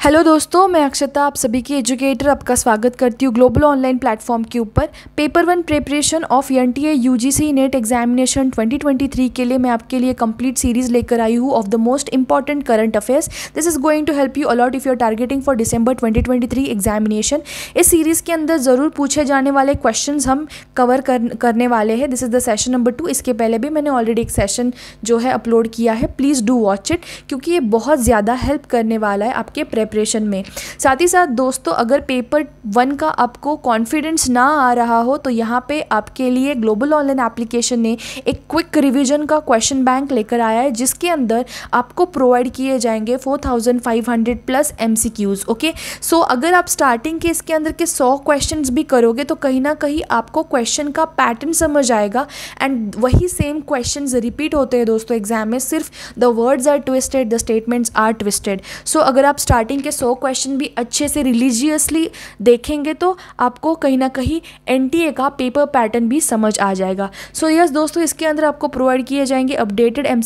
Hello दोस्तों मैं अक्षता आप सभी की एजुकेटर आपका स्वागत करती हूँ ग्लोबल ऑनलाइन प्लेटफॉर्म के ऊपर। Paper one preparation of N T A U G C NET examination 2023 के लिए मैं आपके लिए कंप्लीट सीरीज़ लेकर आई हूँ of the most important current affairs this is going to help you a lot if you are targeting for December 2023 examination इस series के अंदर ज़रूर पूछे जाने वाले क्वेश्चन हम कवर कर, करने वाले हैं। This is the session number two इसके पहले भी मैंने ऑलरेडी एक सेशन जो है अपलोड किया है। प्लीज़ डू वॉच इट क्योंकि ये बहुत ज़्यादा हेल्प करने वाला है आपके प्रेपरेशन में। साथ ही साथ दोस्तों, अगर पेपर वन का आपको कॉन्फिडेंस ना आ रहा हो तो यहाँ पे आपके लिए ग्लोबल ऑनलाइन एप्लीकेशन ने एक क्विक रिवीजन का क्वेश्चन बैंक लेकर आया है, जिसके अंदर आपको प्रोवाइड किए जाएँगे 4500 प्लस एम ओके सो अगर आप स्टार्टिंग के इसके अंदर के 100 क्वेश्चन भी करोगे तो कहीं ना कहीं आपको क्वेश्चन का पैटर्न समझ आएगा। एंड वही सेम क्वेश्चन रिपीट होते हैं दोस्तों एग्ज़ाम में सिर्फ़ the words are twisted the statements are twisted so अगर आप स्टार्टिंग के सौ क्वेश्चन भी अच्छे से रिलीजियसली देखेंगे तो आपको कहीं ना कहीं एनटीए का पेपर पैटर्न भी समझ आ जाएगा। सो so, यस yes, दोस्तों इसके अंदर आपको प्रोवाइड किए जाएँगे अपडेटेड एम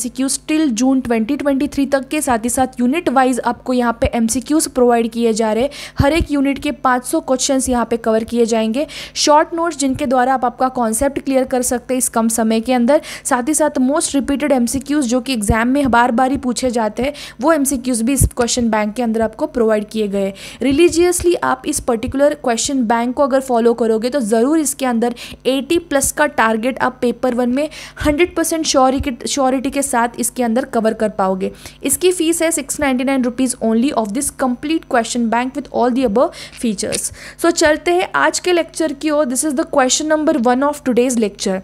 टिल जून 2023 तक के। साथ ही साथ यूनिट वाइज आपको यहाँ पे एम प्रोवाइड किए जा रहे हर एक यूनिट के 500 क्वेश्चन यहाँ पे कवर किए जाएँगे। शॉर्ट नोट्स जिनके द्वारा आप आपका कॉन्सेप्ट क्लियर कर सकते हैं इस कम समय के अंदर। साथ ही साथ मोस्ट रिपीटेड एम जो कि एग्ज़ाम में बार बार ही पूछे जाते हैं वो एम भी इस क्वेश्चन बैंक के अंदर आपको प्रोवाइड किए गए। रिलीजियसली आप इस पर्टिकुलर क्वेश्चन बैंक को अगर फॉलो करोगे तो ज़रूर इसके अंदर 80 प्लस का टारगेट आप पेपर वन में 100 परसेंट श्योरिटी के साथ इसके अंदर कवर कर पाओगे। इसकी फ़ीस है six ninety only of this complete question bank with all the above features so चलते हैं आज के लेक्चर की ओर। This is the question number one of today's lecture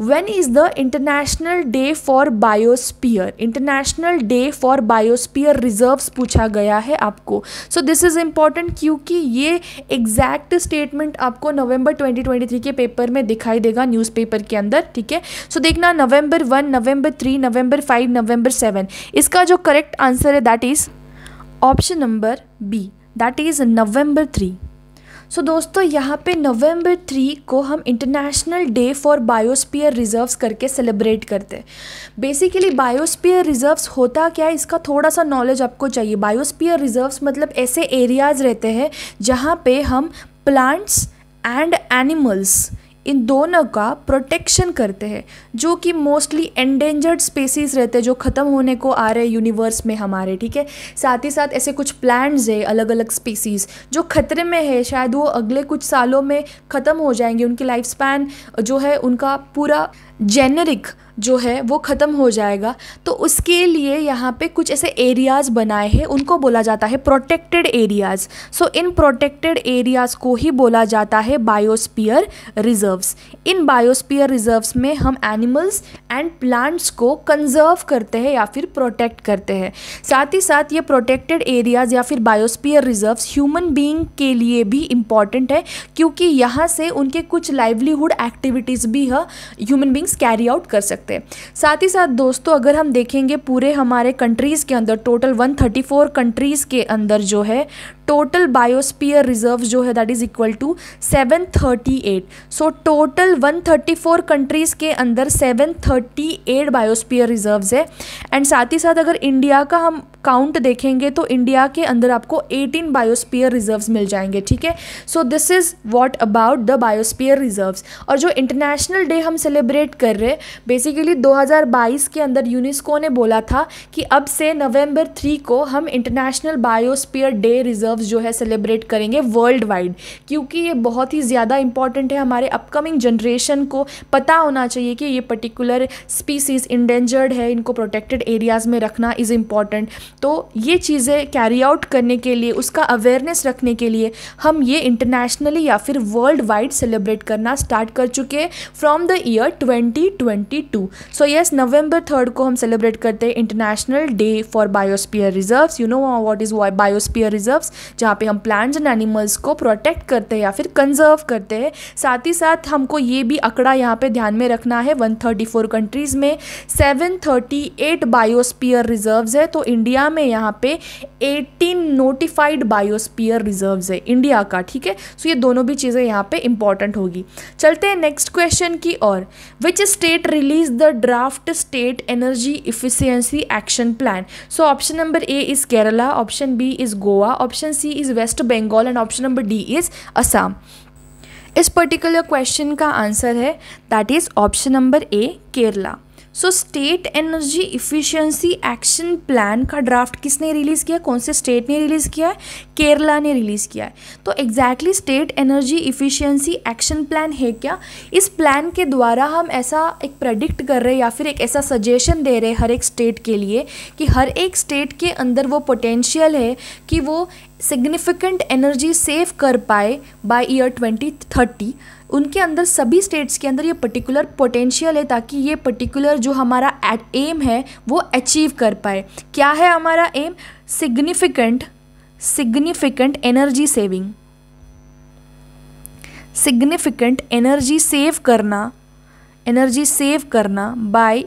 when is the international day for biosphere international day for biosphere reserves पूछा गया है आपको। सो this is important क्योंकि ये एग्जैक्ट स्टेटमेंट आपको नवंबर 2023 के पेपर में दिखाई देगा न्यूज़पेपर के अंदर, ठीक है? सो देखना November one November three November five November seven इसका जो करेक्ट आंसर है that is option number B that is November three so so, दोस्तों यहाँ पे नवंबर थ्री को हम international day for biosphere reserves करके सेलिब्रेट करते हैं। बेसिकली बायोस्पियर रिजर्व्स होता क्या है? इसका थोड़ा सा नॉलेज आपको चाहिए। बायोस्पियर रिजर्व्स मतलब ऐसे एरियाज़ रहते हैं जहाँ पे हम प्लांट्स एंड एनिमल्स इन दोनों का प्रोटेक्शन करते हैं, जो कि मोस्टली एंडेंजर्ड स्पेसीज रहते हैं, जो ख़त्म होने को आ रहे हैं यूनिवर्स में हमारे, ठीक है? साथ ही साथ ऐसे कुछ प्लांट्स है अलग अलग स्पीसीज़ जो खतरे में है, शायद वो अगले कुछ सालों में ख़त्म हो जाएँगे, उनकी लाइफ स्पैन जो है उनका पूरा जेनरिक जो है, वो ख़त्म हो जाएगा। तो उसके लिए यहाँ पे कुछ ऐसे एरियाज़ बनाए हैं, उनको बोला जाता है protected areas so in protected areas को ही बोला जाता है biosphere reserves in biosphere reserves में हम एनिमल्स एंड प्लांट्स को कंजर्व करते हैं या फिर प्रोटेक्ट करते हैं। साथ ही साथ ये प्रोटेक्टेड एरियाज़ या फिर बायोस्पियर रिजर्व्स ह्यूमन बींग के लिए भी इंपॉर्टेंट है, क्योंकि यहाँ से उनके कुछ लाइवलीहुड एक्टिविटीज़ भी ह्यूमन बींग्स कैरी आउट कर सकते हैं। साथ ही साथ दोस्तों, अगर हम देखेंगे पूरे हमारे कंट्रीज़ के अंदर टोटल 134 कंट्रीज़ के अंदर जो है टोटल बायोस्पियर रिज़र्व जो है that is equal to 738 so total 134 countries के अंदर 738 बायोस्पियर रिजर्व्स है. एंड साथ ही साथ अगर इंडिया का हम काउंट देखेंगे तो इंडिया के अंदर आपको 18 बायोस्पियर रिजर्व्स मिल जाएँगे, ठीक है? So this is what about the biosphere reserves और जो इंटरनेशनल डे हम सेलिब्रेट कर रहे हैं बेसिकली 2022 के अंदर यूनेस्को ने बोला था कि अब से नवंबर थ्री को हम इंटरनेशनल बायोस्पियर डे रिजर्व्स जो है सेलिब्रेट करेंगे वर्ल्ड वाइड क्योंकि ये बहुत ही ज़्यादा इंपॉर्टेंट है हमारे अपकमिंग जनरेशन को। पता होना चाहिए कि ये पर्टिकुलर स्पीसीज़ इंडेंजर्ड है, इनको प्रोटेक्टेड एरियाज़ में रखना इज़ इंपॉर्टेंट तो ये चीज़ें कैरी आउट करने के लिए, उसका अवेयरनेस रखने के लिए हम ये इंटरनेशनली या फिर वर्ल्ड वाइड सेलिब्रेट करना स्टार्ट कर चुके हैं from the year 2022 so yes November third को हम सेलिब्रेट करते हैं international day for biosphere reserves you know what is biosphere reserves जहाँ पे हम प्लांट्स एंड एनिमल्स को प्रोटेक्ट करते हैं या फिर कंजर्व करते हैं। साथ ही साथ हमको ये भी आंकड़ा यहाँ पे ध्यान में रखना है 134 कंट्रीज़ में 738 बायोस्पियर रिजर्व्स है। तो इंडिया में यहाँ पे 18 नोटिफाइड बायोस्पियर रिजर्व्स है इंडिया का, ठीक है? सो ये दोनों भी चीज़ें यहाँ पे इंपॉर्टेंट होगी। चलते हैं नेक्स्ट क्वेश्चन की और which state release the draft state energy efficiency action plan so option number A is Kerala option B is Goa goa option c is west bengal and option number d is assam. इस particular question का answer है that is option number A Kerala so state energy efficiency action plan का draft किसने release किया? कौन से state ने release किया है? केरला ने रिलीज़ किया है. तो exactly state energy efficiency action plan है क्या? इस प्लान के द्वारा हम ऐसा एक प्रडिक्ट कर रहे हैं या फिर एक ऐसा सजेशन दे रहे हैं हर एक स्टेट के लिए कि हर एक स्टेट के अंदर वो पोटेंशियल है कि वो सिग्निफिकेंट एनर्जी सेव कर pi by year twenty thirty उनके अंदर सभी स्टेट्स के अंदर ये पर्टिकुलर पोटेंशियल है ताकि ये पर्टिकुलर जो हमारा एम है, वो अचीव कर पाए। क्या है हमारा aim significant significant energy saving significant energy save करना एनर्जी सेव करना बाय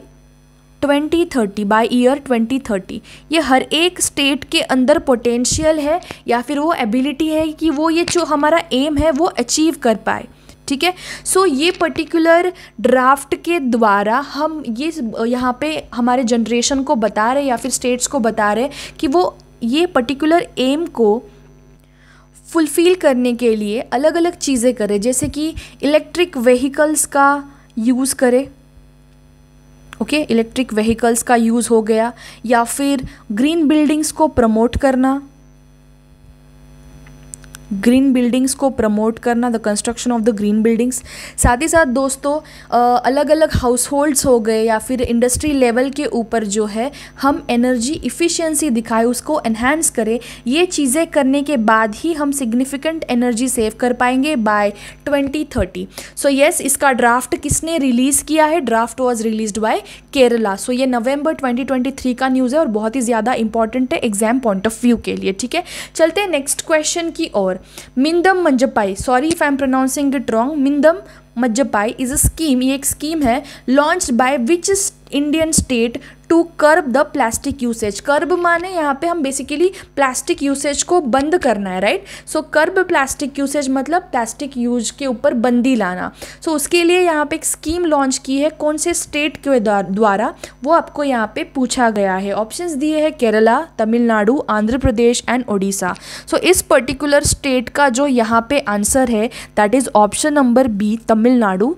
2030 बाय ईयर 2030 ये हर एक स्टेट के अंदर पोटेंशियल है या फिर वो एबिलिटी है कि वो ये जो हमारा एम है वो अचीव कर पाए, ठीक है? सो ये पर्टिकुलर ड्राफ्ट के द्वारा हम ये यहाँ पे हमारे जनरेशन को बता रहे या फिर स्टेट्स को बता रहे कि वो ये पर्टिकुलर एम को फुलफ़िल करने के लिए अलग अलग चीज़ें करें, जैसे कि इलेक्ट्रिक व्हीकल्स का यूज़ करें। ओके इलेक्ट्रिक व्हीकल्स का यूज़ हो गया या फिर ग्रीन बिल्डिंग्स को प्रमोट करना ग्रीन बिल्डिंग्स को प्रमोट करना the construction of the green buildings साथ ही साथ दोस्तों अलग अलग हाउस होल्ड्स हो गए या फिर इंडस्ट्री लेवल के ऊपर जो है, हम एनर्जी इफ़िशियंसी दिखाए, उसको एनहेंस करें, ये चीज़ें करने के बाद ही हम सिग्निफिकेंट एनर्जी सेव कर पाएँगे बाय 2030 सो यस इसका ड्राफ्ट किसने रिलीज़ किया है? Draft was release by Kerala so ये नवंबर 2023 का न्यूज़ है और बहुत ही ज़्यादा इंपॉर्टेंट है एग्ज़ाम पॉइंट ऑफ़ व्यू के लिए, ठीक है? चलते हैं नेक्स्ट क्वेश्चन की ओर. Meendum Manjappai sorry if I am pronouncing it wrong Meendum Manjappai is a scheme ये एक स्कीम है launch by which Indian state to curb the plastic usage curb माने यहाँ पे हम बेसिकली प्लास्टिक यूसेज को बंद करना है right so curb plastic usage मतलब प्लास्टिक यूज़ के ऊपर बंदी लाना। सो so, उसके लिए यहाँ पे एक स्कीम लॉन्च की है कौन से स्टेट के द्वारा? वो आपको यहाँ पे पूछा गया है। ऑप्शंस दिए हैं केरला तमिलनाडु आंध्र प्रदेश एंड ओडिशा सो इस पर्टिकुलर स्टेट का जो यहाँ पे आंसर है that is option number B Tamil Nadu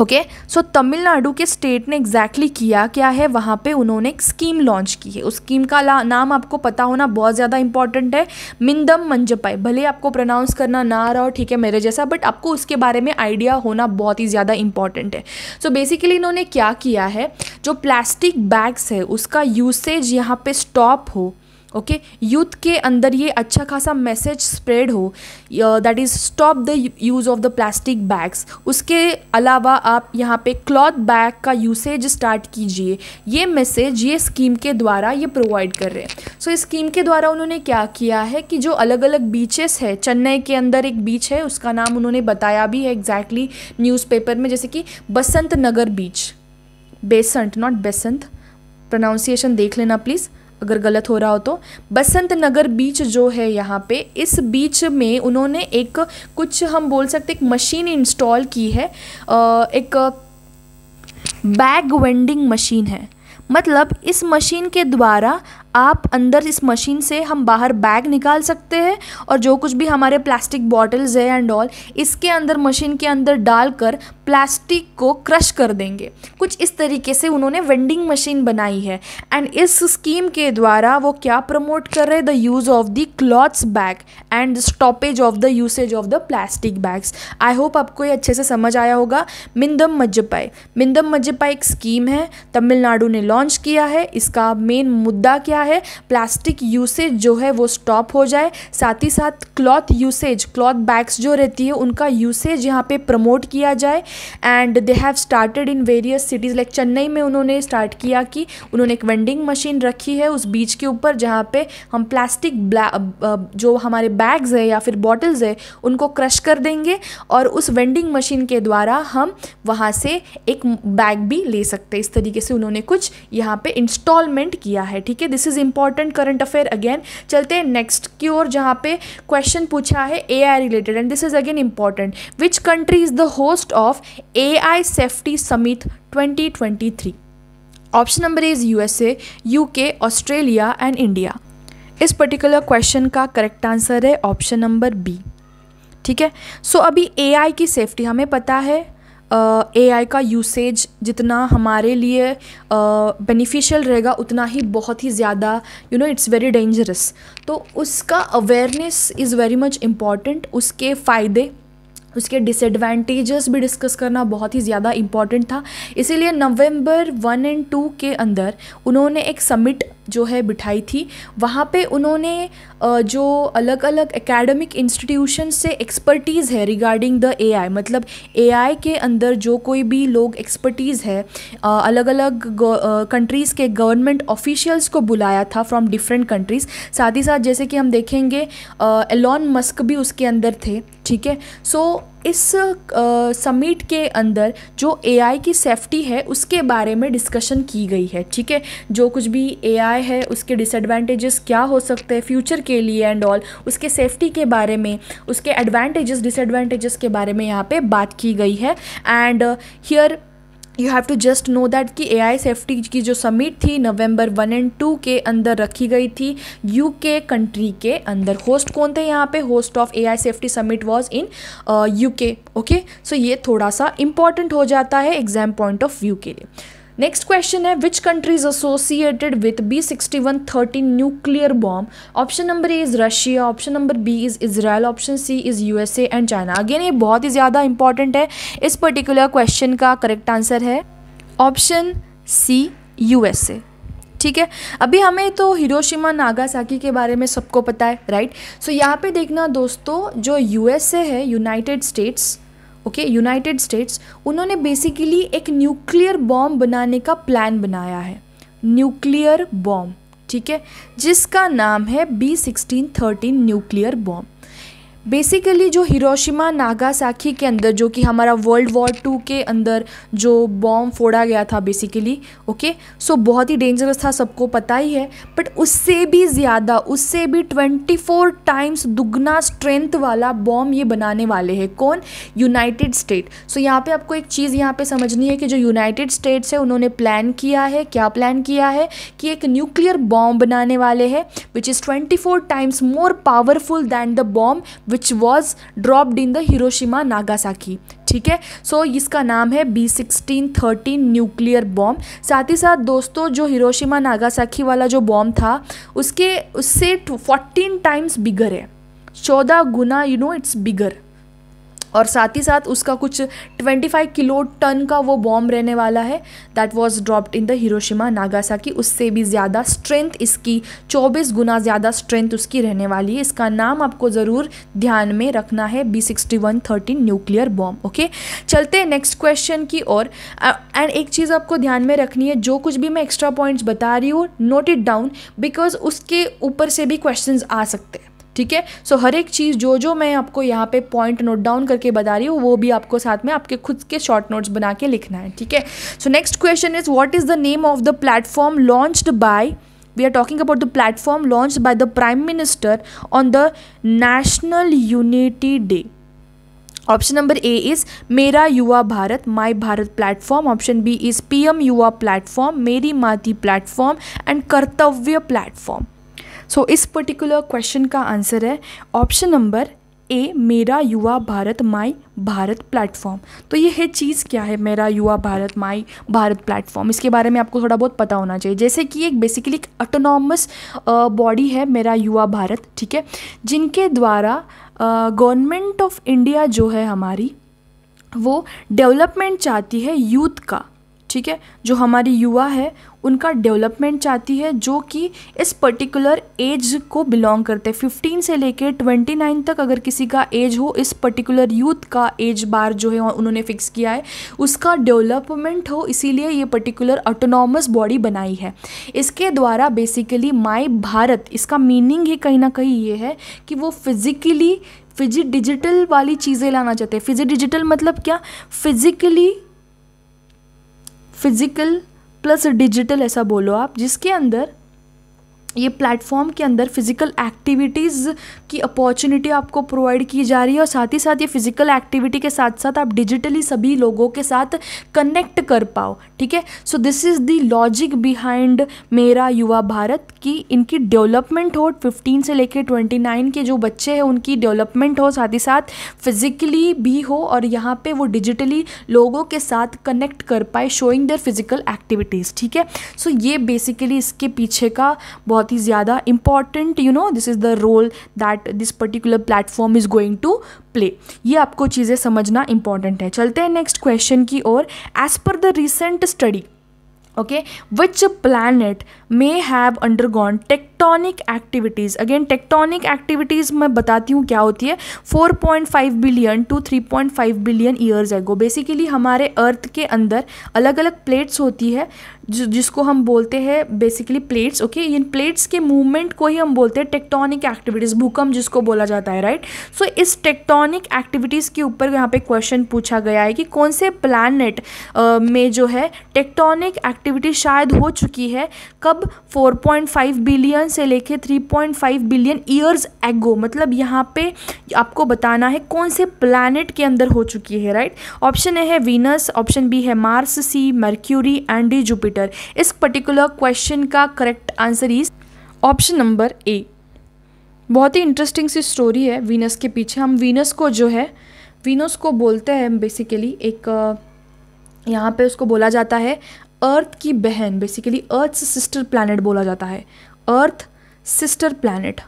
okay so Tamil Nadu के स्टेट ने एग्जैक्टली exactly किया क्या है? वहाँ पे उन्होंने एक स्कीम लॉन्च की है। उस स्कीम का नाम आपको पता होना बहुत ज़्यादा इंपॉर्टेंट है। मिंदम मंजपाई भले आपको प्रोनाउंस करना ना आ रहा हो, ठीक है, मेरे जैसा बट आपको उसके बारे में आइडिया होना बहुत ही ज़्यादा इंपॉर्टेंट है। सो so बेसिकली इन्होंने क्या किया है? जो प्लास्टिक बैग्स है, उसका यूसेज यहाँ पे स्टॉप हो। ओके यूथ के अंदर ये अच्छा खासा मैसेज स्प्रेड हो that is stop the use of the plastic bags उसके अलावा आप यहाँ पे क्लॉथ बैग का यूसेज स्टार्ट कीजिए। ये मैसेज ये स्कीम के द्वारा ये प्रोवाइड कर रहे हैं। सो so, इस स्कीम के द्वारा उन्होंने क्या किया है कि जो अलग अलग बीचेस है चेन्नई के अंदर एक बीच है उसका नाम उन्होंने बताया भी है एग्जैक्टली exactly न्यूज़पेपर में जैसे कि Basant Nagar beach Besant not Basant. Pronunciation देख लेना प्लीज़ अगर गलत हो रहा हो तो। बसंत नगर बीच जो है यहाँ पे, इस बीच में उन्होंने एक कुछ हम बोल सकते एक मशीन इंस्टॉल की है। एक बैग वेंडिंग मशीन है। मतलब इस मशीन के द्वारा आप अंदर इस मशीन से हम बाहर बैग निकाल सकते हैं और जो कुछ भी हमारे प्लास्टिक बॉटल्स है एंड ऑल इसके अंदर मशीन के अंदर डालकर प्लास्टिक को क्रश कर देंगे। कुछ इस तरीके से उन्होंने वेंडिंग मशीन बनाई है। एंड इस स्कीम के द्वारा वो क्या प्रमोट कर रहे the use of the cloths bag and stoppage of the usage of the plastic bags I hope आपको ये अच्छे से समझ आया होगा। मिंदम मज्जपाई मिंदम मज्जपाई एक स्कीम है। तमिलनाडु ने लॉन्च किया है। इसका मेन मुद्दा क्या है प्लास्टिक यूसेज जो है वो स्टॉप हो जाए। साथ ही साथ क्लॉथ यूसेज क्लॉथ बैग्स जो रहती है, उनका यूसेज यहाँ पे प्रमोट किया जाए। And they have started in various cities like Chennai में उन्होंने स्टार्ट किया कि उन्होंने एक वेंडिंग मशीन रखी है उस बीच के ऊपर, जहाँ पे हम प्लास्टिक जो हमारे बैग्स है या फिर बॉटल्स है, उनको क्रश कर देंगे और उस वेंडिंग मशीन के द्वारा हम वहाँ से एक बैग भी ले सकते हैं। इस तरीके से उन्होंने कुछ यहाँ पे इंस्टॉलमेंट किया है, ठीक है? This is is important current affair again चलते हैं नेक्स्ट की ओर जहाँ पे क्वेश्चन पूछा है A I related and this is again important which country is the host of A I safety summit twenty twenty three option number is USA UK Australia and India इस particular question का correct answer है option number B ठीक है? So so, अभी ए की safety हमें पता है ए आई का यूसेज जितना हमारे लिए बेनिफिशियल रहेगा, उतना ही बहुत ही ज़्यादा you know it's very dangerous तो उसका awareness is very much important उसके फ़ायदे, उसके डिसएडवांटेजेस भी डिस्कस करना बहुत ही ज़्यादा इंपॉर्टेंट था. इसीलिए नवंबर वन एंड टू के अंदर उन्होंने एक समिट जो है बिठाई थी, वहाँ पे उन्होंने जो अलग अलग एकेडमिक इंस्टीट्यूशन से एक्सपर्टीज़ है रिगार्डिंग द एआई मतलब एआई के अंदर जो कोई भी लोग एक्सपर्टीज़ है अलग अलग कंट्रीज़ के गवर्नमेंट ऑफिशियल्स को बुलाया था फ्रॉम डिफरेंट कंट्रीज़ साथ ही साथ जैसे कि हम देखेंगे एलॉन मस्क भी उसके अंदर थे, ठीक है? सो इस समिट के अंदर जो एआई की सेफ्टी है, उसके बारे में डिस्कशन की गई है, ठीक है? जो कुछ भी एआई है, उसके डिसएडवांटेजेस क्या हो सकते हैं फ्यूचर के लिए एंड ऑल उसके सेफ्टी के बारे में, उसके एडवांटेजेस डिसएडवांटेजेस के बारे में यहाँ पे बात की गई है। And here you have to just know that कि ए आई सेफ्टी की जो समिट थी नवंबर वन एंड टू के अंदर रखी गई थी यू के कंट्री के अंदर। होस्ट कौन थे यहाँ पे? Host of A I safety summit was in U K okay so ये थोड़ा सा इंपॉर्टेंट हो जाता है एग्ज़ाम पॉइंट ऑफ़ व्यू के लिए। नेक्स्ट क्वेश्चन है which countries associated with B sixty one thirteen nuclear bomb option number A is Russia option number B is Israel option C is USA and China again ये बहुत ही ज़्यादा important है इस particular question का correct answer है option C USA ठीक है? अभी हमें तो हिरोशिमा नागासाकी के बारे में सबको पता है राइट सो so, यहाँ पे देखना दोस्तों जो यूएसए है United States okay United States उन्होंने बेसिकली एक न्यूक्लियर बॉम्ब बनाने का प्लान बनाया है। न्यूक्लियर बॉम्ब ठीक है? जिसका नाम है B sixteen thirteen nuclear bomb basically जो हिरोशिमा नागासाकी के अंदर, जो कि हमारा वर्ल्ड वॉर टू के अंदर जो बॉम्ब फोड़ा गया था बेसिकली ओके सो बहुत ही डेंजरस था, सबको पता ही है। बट उससे भी ज़्यादा, उससे भी ट्वेंटी फोर टाइम्स दुगना स्ट्रेंथ वाला बॉम्ब ये बनाने वाले हैं। कौन? यूनाइटेड स्टेट सो यहाँ पे आपको एक चीज़ यहाँ पे समझनी है कि जो यूनाइटेड स्टेट्स है, उन्होंने प्लान किया है। क्या प्लान किया है? कि एक न्यूक्लियर बॉम्ब बनाने वाले हैं which is twenty times more powerful than the bomb which was dropped in the Hiroshima Nagasaki ठीक है? सो इसका नाम है B sixteen thirteen nuclear bomb साथ ही साथ दोस्तों, जो हिरोशिमा नागासाकी वाला जो बॉम्ब था, उसके, उससे फोर्टीन टाइम्स बिगर है. चौदह गुना यू नो इट्स बिगर और साथ ही साथ उसका कुछ 25 किलो टन का वो बॉम्ब रहने वाला है। That was dropped in the Hiroshima Nagasaki उससे भी ज़्यादा स्ट्रेंथ इसकी 24 गुना ज़्यादा स्ट्रेंथ उसकी रहने वाली है। इसका नाम आपको ज़रूर ध्यान में रखना है B sixty one thirteen nuclear bomb okay चलते हैं नेक्स्ट क्वेश्चन की ओर। एंड एक चीज़ आपको ध्यान में रखनी है, जो कुछ भी मैं एक्स्ट्रा पॉइंट्स बता रही हूँ नोट इट डाउन बिकॉज़ उसके ऊपर से भी क्वेश्चन आ सकते हैं। ठीक है? सो हर एक चीज़ जो जो मैं आपको यहाँ पे पॉइंट नोट डाउन करके बता रही हूँ, वो भी आपको साथ में आपके खुद के शॉर्ट नोट्स बना के लिखना है, ठीक है? So next question is what is the name of the platform launched by we are talking about the platform launch by the prime minister on the national unity day option number A is Mera Yuva Bharat my Bharat platform option B is PM Yuva platform Meri Mati platform and Kartavya platform so so, इस particular question का answer है option number A Mera Yuva Bharat my Bharat platform तो ये है चीज़ क्या है मेरा Yuva Bharat my Bharat platform इसके बारे में आपको थोड़ा बहुत पता होना चाहिए। जैसे कि एक बेसिकली एक ऑटोनॉमस बॉडी है मेरा युवा भारत ठीक है? जिनके द्वारा गवर्नमेंट ऑफ़ इंडिया जो है हमारी वो डेवलपमेंट चाहती है यूथ का ठीक है? जो हमारी युवा है उनका डेवलपमेंट चाहती है, जो कि इस पर्टिकुलर एज को बिलोंग करते हैं। फिफ्टीन से लेकर ट्वेंटी नाइन तक अगर किसी का एज हो, इस पर्टिकुलर यूथ का एज बार जो है, उन्होंने फिक्स किया है, उसका डेवलपमेंट हो, इसीलिए ये पर्टिकुलर ऑटोनॉमस बॉडी बनाई है। इसके द्वारा बेसिकली माई भारत, इसका मीनिंग ही कहीं ना कहीं ये है कि वो फिज़िकली फिजि डिजिटल वाली चीज़ें लाना चाहते हैं। फिजि डिजिटल मतलब क्या? फिज़िकली फ़िज़िकल प्लस डिजिटल ऐसा बोलो आप जिसके अंदर ये प्लेटफॉर्म के अंदर फ़िज़िकल एक्टिविटीज़ की अपॉर्चुनिटी आपको प्रोवाइड की जा रही है और साथ ही साथ ये फ़िज़िकल एक्टिविटी के साथ साथ आप डिजिटली सभी लोगों के साथ कनेक्ट कर पाओ, ठीक है? So this is the logic behind Mera Yuva Bharat की इनकी डेवलपमेंट हो फिफ्टीन से लेकर ट्वेंटी नाइन के जो बच्चे हैं, उनकी डेवलपमेंट हो, साथ ही साथ फिज़िकली भी हो और यहाँ पर वो डिजिटली लोगों के साथ कनेक्ट कर पाए शोइंग देयर फ़िज़िकल एक्टिविटीज़ ठीक है? सो ये बेसिकली इसके पीछे का बहुत बहुत ही ज़्यादा important you know this is the role that this particular platform is going to play ये आपको चीज़ें समझना इंपॉर्टेंट है। चलते हैं नेक्स्ट क्वेश्चन की ओर। As per the recent study okay, which planet may have undergone tectonic activities again tectonic activities मैं बताती हूँ क्या होती है? 4.5 billion to 3.5 billion years ago basically हमारे अर्थ के अंदर अलग अलग प्लेट्स होती है जिसको हम बोलते हैं बेसिकली प्लेट्स ओके इन प्लेट्स के मूवमेंट को ही हम बोलते हैं टेक्टोनिक एक्टिविटीज़ भूकंप जिसको बोला जाता है राइट सो so, इस टेक्टोनिक एक्टिविटीज़ के ऊपर यहाँ पे क्वेश्चन पूछा गया है कि कौन से प्लानट में जो है टेक्टोनिक एक्टिविटी शायद हो चुकी है? कब? 4.5 बिलियन से लेके 3.5 बिलियन ईयर्स एगो मतलब यहाँ पे आपको बताना है कौन से प्लानट के अंदर हो चुकी है राइट ऑप्शन ए है वीनस ऑप्शन बी है Mars C Mercury and D Jupiter इस पर्टिकुलर क्वेश्चन का correct answer is option number A बहुत ही इंटरेस्टिंग सी स्टोरी है वीनस के पीछे। हम वीनस को जो है वीनस को बोलते हैं बेसिकली एक, यहाँ पे उसको बोला जाता है अर्थ की बहन बेसिकली अर्थ सिस्टर प्लानट बोला जाता है। अर्थ सिस्टर प्लानट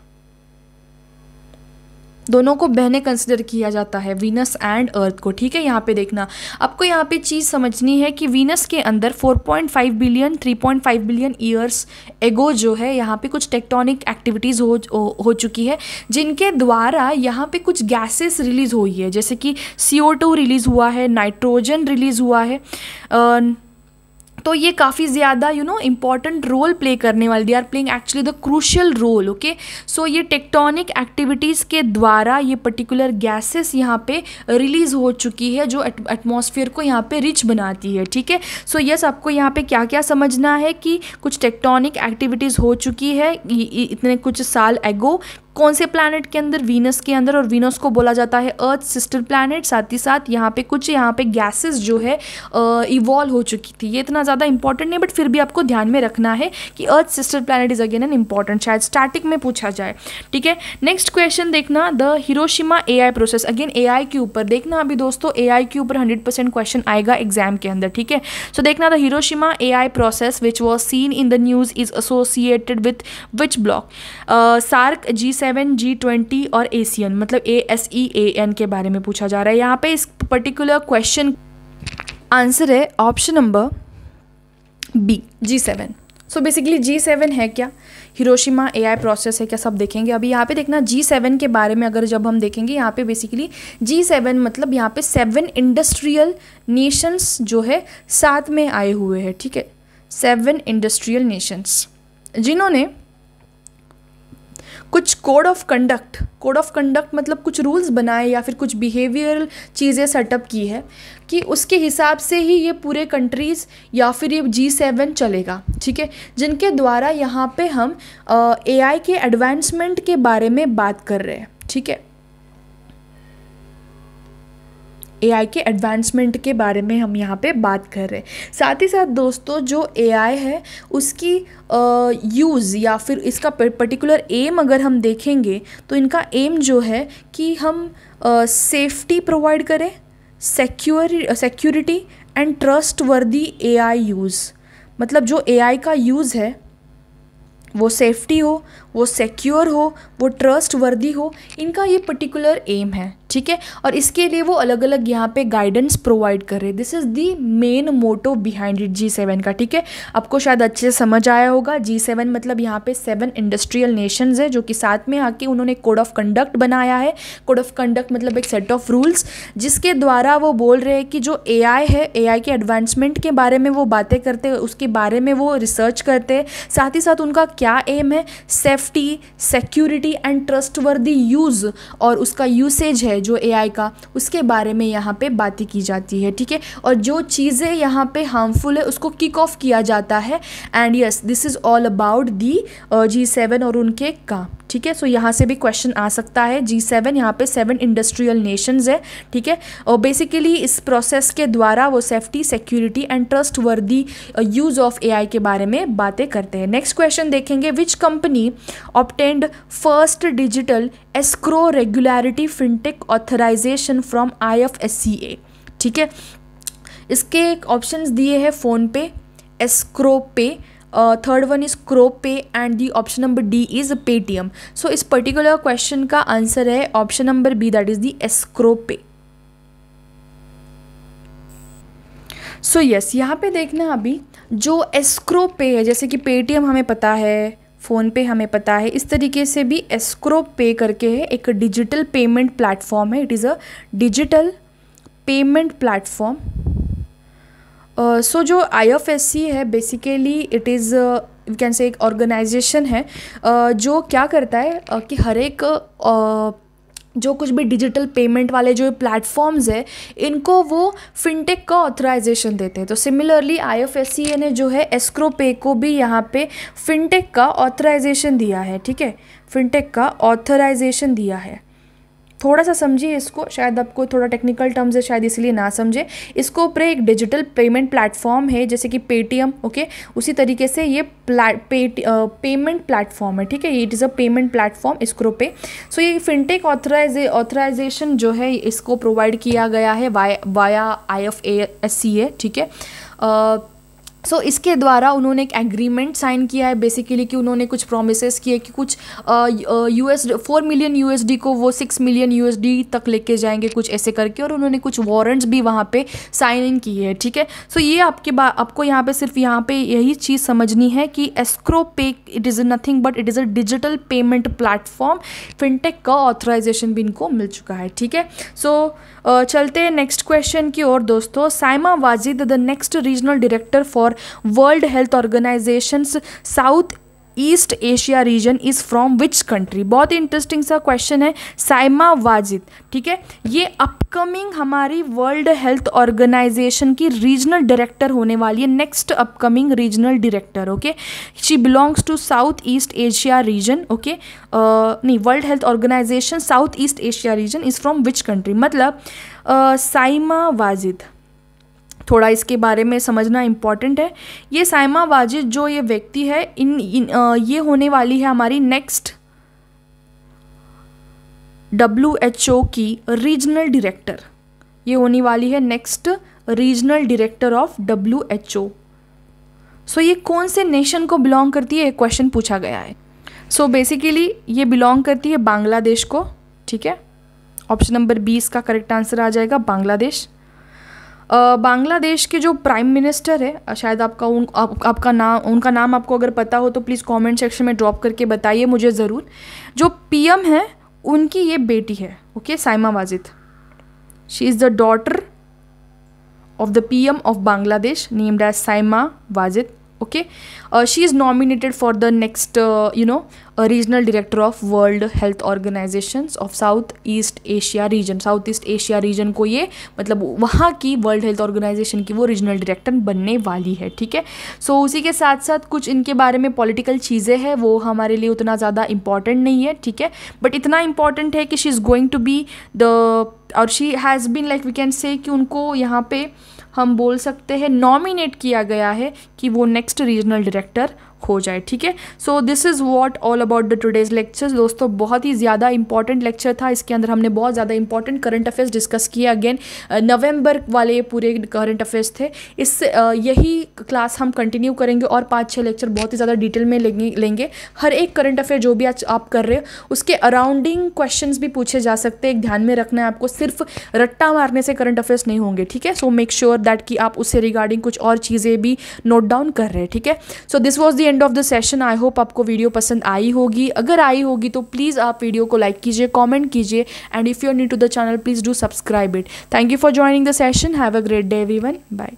दोनों को बहने कंसिडर किया जाता है वीनस एंड अर्थ को ठीक है? यहाँ पे देखना। आपको यहाँ पे चीज़ समझनी है कि वीनस के अंदर 4.5 बिलियन 3.5 बिलियन ईयर्स एगो जो है यहाँ पे कुछ टेक्टोनिक एक्टिविटीज़ हो, हो चुकी है जिनके द्वारा यहाँ पे कुछ गैसेस रिलीज़ हुई है। जैसे कि सी रिलीज़ हुआ है नाइट्रोजन रिलीज़ हुआ है तो ये काफ़ी ज़्यादा you know important role play करने वाले they are playing actually the crucial role okay so ये टेक्टोनिक एक्टिविटीज़ के द्वारा ये पर्टिकुलर गैसेस यहाँ पे रिलीज़ हो चुकी है, जो एटमॉस्फेयर को यहाँ पे रिच बनाती है, ठीक है? सो यस आपको यहाँ पे क्या क्या समझना है कि कुछ टेक्टोनिक एक्टिविटीज़ हो चुकी है इतने कुछ साल एगो कौन से प्लानट के अंदर? वीनस के अंदर, और वीनस को बोला जाता है अर्थ सिस्टर प्लानट साथ ही साथ यहाँ पे कुछ, यहाँ पे गैसेस जो है इवॉल्व हो चुकी थी। ये इतना ज़्यादा इंपॉर्टेंट नहीं बट फिर भी आपको ध्यान में रखना है कि earth sister planet is again an important शायद स्टार्टिंग में पूछा जाए। ठीक है? नेक्स्ट क्वेश्चन देखना the Hiroshima A process again A के ऊपर देखना अभी दोस्तों ए के ऊपर हंड्रेड क्वेश्चन आएगा एग्ज़ाम के अंदर। ठीक है? सो देखना the Hiroshima A process which was seen in the news is associated with which bloc SAARC G G twenty और एशियन मतलब A S E A N के बारे में पूछा जा रहा है। यहाँ पे इस पर्टिकुलर क्वेश्चन आंसर है option number B G seven so basically G seven है क्या? हिरोशिमा ए आई प्रोसेस है क्या? सब देखेंगे। अभी यहाँ पे देखना जी सेवन के बारे में अगर जब हम देखेंगे, यहाँ पे बेसिकली जी सेवन मतलब यहाँ पे सेवन इंडस्ट्रियल नेशंस जो है, साथ में आए हुए हैं, ठीक है? सेवन इंडस्ट्रियल नेशंस जिन्होंने कुछ code of conduct code of conduct मतलब कुछ रूल्स बनाए या फिर कुछ बिहेवियरल चीज़ें सेटअप की है कि उसके हिसाब से ही ये पूरे कंट्रीज़ या फिर ये जी सेवन चलेगा, ठीक है? जिनके द्वारा यहाँ पे हम ए आई के एडवांसमेंट के बारे में बात कर रहे हैं, ठीक है? एआई के एडवांसमेंट के बारे में हम यहाँ पे बात कर रहे हैं। साथ ही साथ दोस्तों, जो एआई है, उसकी यूज़ या फिर इसका पर्टिकुलर एम अगर हम देखेंगे तो इनका एम जो है कि हम सेफ्टी प्रोवाइड करें secure security and trustworthy A use मतलब जो एआई का यूज़ है, वो सेफ्टी हो, वो सिक्योर हो, वो ट्रस्ट वर्दी हो, इनका ये पर्टिकुलर एम है। ठीक है? और इसके लिए वो अलग अलग यहाँ पे गाइडेंस प्रोवाइड कर रहे this is the main motto behind it G seven का, ठीक है? आपको शायद अच्छे से समझ आया होगा। जी सेवन मतलब यहाँ पे सेवन इंडस्ट्रियल नेशंस है, जो कि साथ में आके उन्होंने कोड ऑफ़ कंडक्ट बनाया है। कोड ऑफ़ कंडक्ट मतलब एक सेट ऑफ़ रूल्स जिसके द्वारा वो बोल रहे हैं कि जो एआई है एआई के एडवांसमेंट के बारे में वो बातें करते उसके बारे में वो रिसर्च करते हैं। साथ ही साथ उनका क्या एम है? Safety security and trust use और उसका यूसेज है। है जो एआई का, उसके बारे में यहाँ पे बातें की जाती है, ठीक है? और जो चीज़ें यहाँ पे हार्मफुल है, उसको किक ऑफ़ किया जाता है। And yes this is all about the G seven और उनके काम, ठीक है? सो यहाँ से भी क्वेश्चन आ सकता है। जी सेवन यहाँ पे सेवन इंडस्ट्रियल नेशंस है, ठीक है? और बेसिकली इस प्रोसेस के द्वारा वो safety security and trustworthy use of AI के बारे में बातें करते हैं। नेक्स्ट क्वेश्चन देखेंगे which company obtained first digital escrow regularity fintech authorization from I F S C A ठीक है? इसके ऑप्शन दिए हैं PhonePe escrow pay third one is crow pay and the option number D is Paytm so इस particular question का answer है option number B that is the escrow pay so yes यहाँ पे देखना अभी, जो एस्क्रो पे है, जैसे कि पेटीएम हमें पता है फ़ोन पे हमें पता है। इस तरीके से भी एस्क्रो पे करके है एक डिजिटल पेमेंट प्लेटफॉर्म है। It is a digital payment platform so जो आई एफ़ एस सी है basically it is you can say एक ऑर्गेनाइजेशन है। uh, जो क्या करता है uh, कि हर एक uh, जो कुछ भी डिजिटल पेमेंट वाले जो प्लेटफॉर्म्स है, इनको वो फिनटेक का ऑथराइजेशन देते हैं। तो similarly I F S C A ने जो है एस्क्रो पे को भी यहाँ पे फिनटेक का ऑथराइजेशन दिया है, ठीक है? फिनटेक का ऑथराइजेशन दिया है। थोड़ा सा समझिए इसको, शायद आपको थोड़ा टेक्निकल टर्म्स है, शायद इसलिए ना समझे। इसको ऊपर एक डिजिटल पेमेंट प्लेटफॉर्म है, जैसे कि पेटीएम ओके उसी तरीके से ये पेमेंट प्लेटफॉर्म है, ठीक है? It is a payment platform इसको पे सो ये फिनटेक ऑथराइजे ऑथराइजेशन जो है, इसको प्रोवाइड किया गया है via I F A S C A ठीक है? सो so, इसके द्वारा उन्होंने एक एग्रीमेंट साइन किया है बेसिकली कि उन्होंने कुछ प्रोमिस किए कि कुछ U S four million USD को वो सिक्स मिलियन यूएसडी तक लेके जाएँगे कुछ ऐसे करके और उन्होंने कुछ वारंट्स भी वहाँ पे साइन इन किए हैं ठीक है? सो so, ये आपके बा आपको यहाँ पे सिर्फ़ यहाँ पे यही चीज़ समझनी है कि escrow pay it is nothing but it is a digital payment platform fintech का ऑथराइजेशन भी इनको मिल चुका है ठीक है? सो चलते हैं नेक्स्ट क्वेश्चन की ओर दोस्तों। Saima Wazed the next regional director for World Health Organization South East Asia region is from which country बहुत इंटरेस्टिंग सा क्वेश्चन है साइमा वाजिद ठीक है? ये अपकमिंग हमारी वर्ल्ड हेल्थ ऑर्गेनाइजेशन की रीजनल डायरेक्टर होने वाली है next upcoming regional director okay she belongs to South East Asia region okay नहीं World Health Organization South East Asia region is from which country मतलब साइमा uh, वाजिद। थोड़ा इसके बारे में समझना इंपॉर्टेंट है। ये साइमा वाजिद जो ये व्यक्ति है इन, इन आ, ये होने वाली है हमारी नेक्स्ट डब्ल्यू एच ओ की रीजनल डायरेक्टर ये होने वाली है next regional director of W H O so ये कौन से नेशन को बिलोंग करती है क्वेश्चन पूछा गया है। सो so बेसिकली ये बिलोंग करती है बांग्लादेश को ठीक है? ऑप्शन नंबर बीस का करेक्ट आंसर आ जाएगा बांग्लादेश। बांग्लादेश के जो प्राइम मिनिस्टर है शायद आपका उन आप, आपका नाम उनका नाम आपको अगर पता हो तो प्लीज़ कमेंट सेक्शन में ड्रॉप करके बताइए मुझे ज़रूर। जो पीएम है उनकी ये बेटी है okay Saima Wazed. She is the daughter of the PM of Bangladesh named as Saima Wazed is nominated for the next uh, you know a regional director of world health organizations of south east asia region. South East Asia region को ये मतलब वहाँ की world Health Organization की वो regional director बनने वाली है ठीक है? सो उसी के साथ साथ कुछ इनके बारे में पॉलिटिकल चीज़ें हैं वो हमारे लिए उतना ज़्यादा इंपॉर्टेंट नहीं है ठीक है? बट इतना इंपॉर्टेंट है कि she is going to be the और she has been like we can say कि उनको यहाँ पे हम बोल सकते हैं नॉमिनेट किया गया है कि वो नेक्स्ट रीजनल डायरेक्टर हो जाए, ठीक है? So this is what all about the today's lecture दोस्तों, बहुत ही ज़्यादा इंपॉर्टेंट लेक्चर था। इसके अंदर हमने बहुत ज़्यादा इंपॉर्टेंट करंट अफेयर्स डिस्कस किया अगेन नवंबर वाले पूरे करंट अफेयर्स थे। इससे यही क्लास हम कंटिन्यू करेंगे और पाँच छः लेक्चर बहुत ही ज़्यादा डिटेल में लेंगे हर एक करंट अफेयर जो भी आज आप कर रहे हो, उसके अराउंडिंग क्वेश्चन भी पूछे जा सकते हैं। ध्यान में रखना है आपको, सिर्फ़ रट्टा मारने से करंट अफेयर्स नहीं होंगे, ठीक है? सो मेक श्योर दैट कि आप उससे रिगार्डिंग कुछ और चीज़ें भी नोट डाउन कर रहे हैं, ठीक है? So this was the end of the session I hope आपको वीडियो पसंद आई होगी। अगर आई होगी तो प्लीज़ आप वीडियो को लाइक कीजिए कॉमेंट कीजिए and if you new to the channel please do subscribe it thank you for joining the session have a great day everyone bye